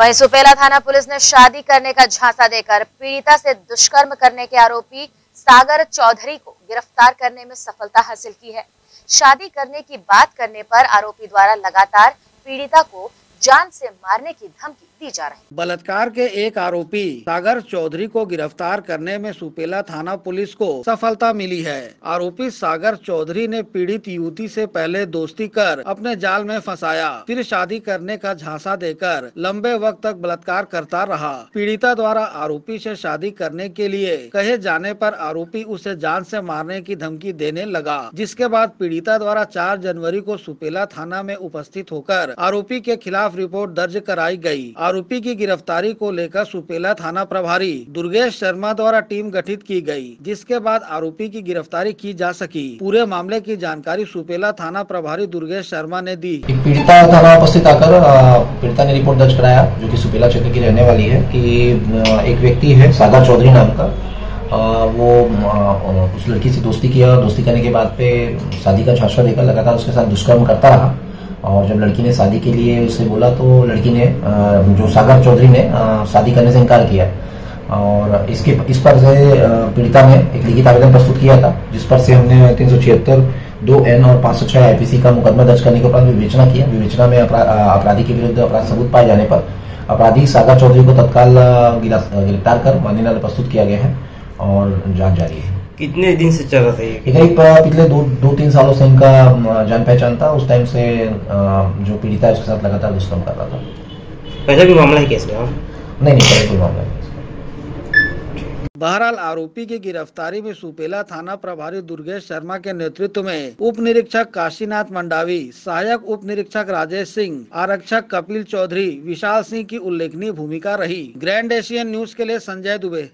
वहीं सुपेला थाना पुलिस ने शादी करने का झांसा देकर पीड़िता से दुष्कर्म करने के आरोपी सागर चौधरी को गिरफ़्तार करने में सफलता हासिल की है। शादी करने की बात करने पर आरोपी द्वारा लगातार पीड़िता को जान से मारने की धमकी दी जा रही बलात्कार के एक आरोपी सागर चौधरी को गिरफ़्तार करने में सुपेला थाना पुलिस को सफलता मिली है। आरोपी सागर चौधरी ने पीड़ित युवती से पहले दोस्ती कर अपने जाल में फंसाया, फिर शादी करने का झांसा देकर लंबे वक्त तक बलात्कार करता रहा। पीड़िता द्वारा आरोपी से शादी करने के लिए कहे जाने पर आरोपी उसे जान से मारने की धमकी देने लगा, जिसके बाद पीड़िता द्वारा 4 जनवरी को सुपेला थाना में उपस्थित होकर आरोपी के खिलाफ रिपोर्ट दर्ज कराई गई। आरोपी की गिरफ्तारी को लेकर सुपेला थाना प्रभारी दुर्गेश शर्मा द्वारा टीम गठित की गई, जिसके बाद आरोपी की गिरफ्तारी की जा सकी। पूरे मामले की जानकारी सुपेला थाना प्रभारी दुर्गेश शर्मा ने दी। पीड़िता थाना उपस्थित आकर पीड़िता ने रिपोर्ट दर्ज कराया, जो कि सुपेला क्षेत्र की रहने वाली है, कि एक व्यक्ति है सागर चौधरी नाम का। वो उस लड़की से दोस्ती किया, दोस्ती करने के बाद पे शादी का झांसा देकर लगातार उसके साथ दुष्कर्म करता रहा। और जब लड़की ने शादी के लिए उससे बोला तो लड़की ने जो सागर चौधरी ने शादी करने से इनकार किया। और इसके, इस पर से पीड़िता ने एक लिखित आवेदन प्रस्तुत किया था, जिस पर से हमने तीन सौ छिहत्तर, दो एन और पाँच सौ छह आईपीसी का मुकदमा दर्ज करने के उपरांत विवेचना किया। विवेचना में अपराधी के विरुद्ध अपराध सबूत पाए जाने पर अपराधी सागर चौधरी को तत्काल गिरफ़्तार कर न्यायालय प्रस्तुत किया गया है और जाँच जारी है। कितने दिन से चल रहा था ये? अ, पिछले दो दो तीन सालों से इनका जान पहचान था। उस टाइम से जो पीड़िता है उसके साथ लगातार दुष्कर्म कर रहा था। पहले भी मामला है केस में हाँ? नहीं नहीं पहले कोई मामला नहीं बहरहाल आरोपी की गिरफ्तारी में सुपेला थाना प्रभारी दुर्गेश शर्मा के नेतृत्व में उप निरीक्षक काशीनाथ मंडावी सहायक उप निरीक्षक राजेश सिंह आरक्षक कपिल चौधरी विशाल सिंह की उल्लेखनीय भूमिका रही। ग्रैंड एशियन न्यूज़ के लिए संजय दुबे।